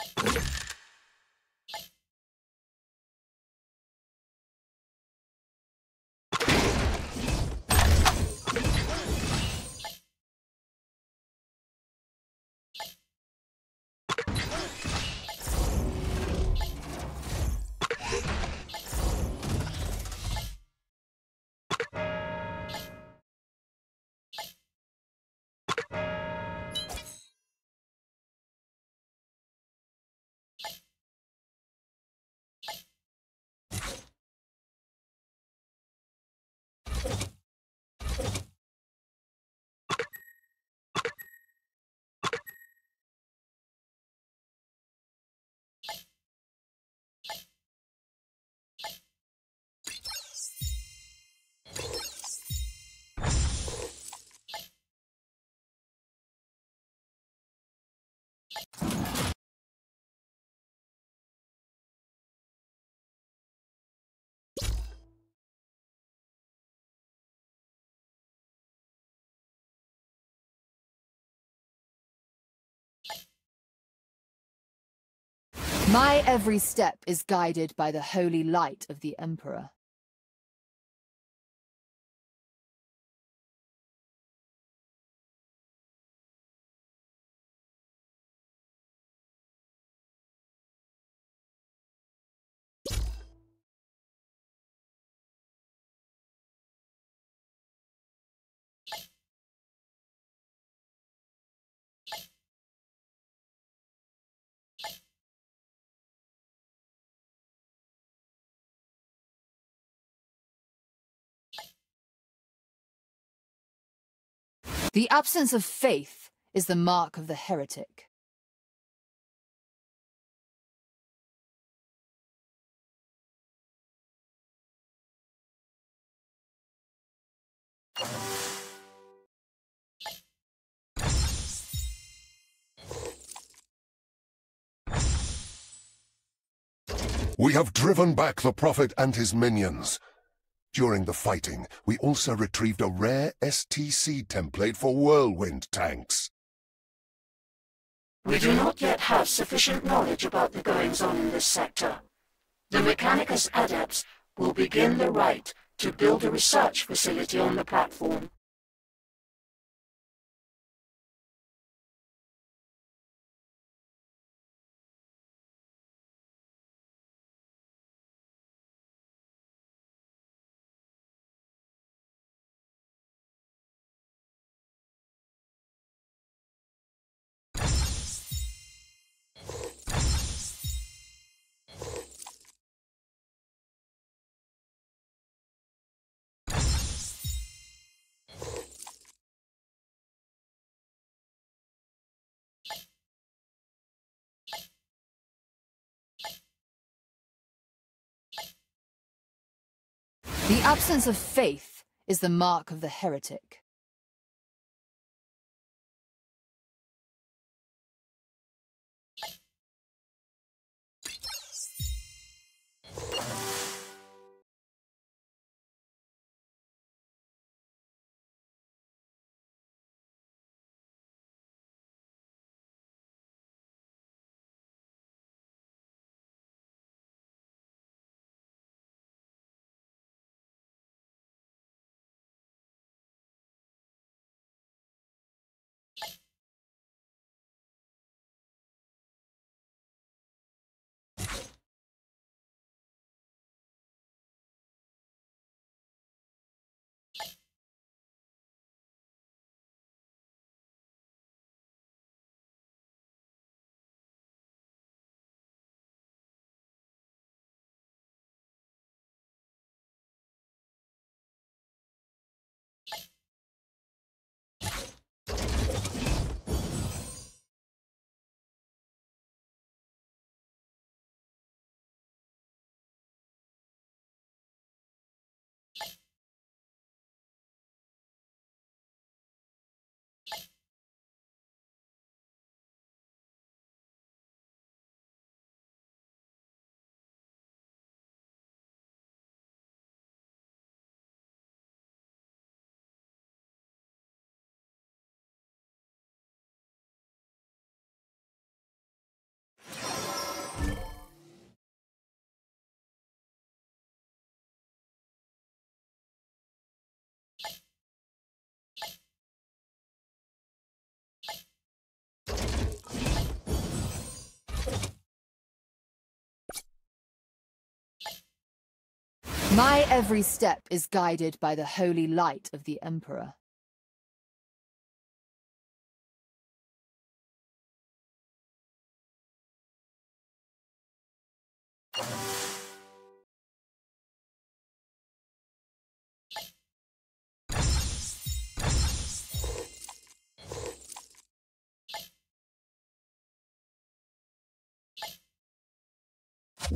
you My every step is guided by the holy light of the Emperor. The absence of faith is the mark of the heretic. We have driven back the Prophet and his minions. During the fighting, we also retrieved a rare STC template for Whirlwind tanks. We do not yet have sufficient knowledge about the goings-on in this sector. The Mechanicus Adepts will begin the rite to build a research facility on the platform. The absence of faith is the mark of the heretic. My every step is guided by the holy light of the Emperor.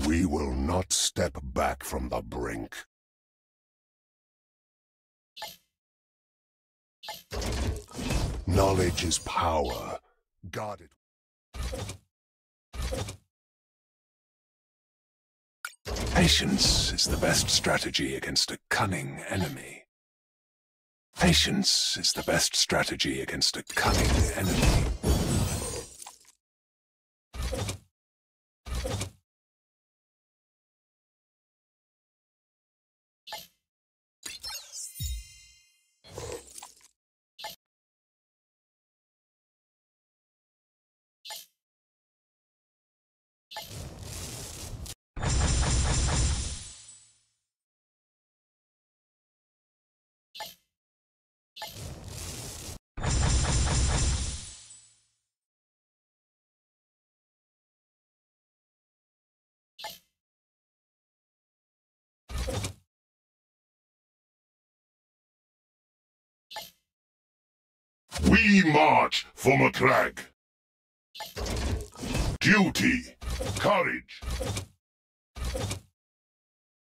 We will not step back from the brink. Knowledge is power. Guard it. Patience is the best strategy against a cunning enemy. Patience is the best strategy against a cunning enemy. We march for Macragge. Duty, courage,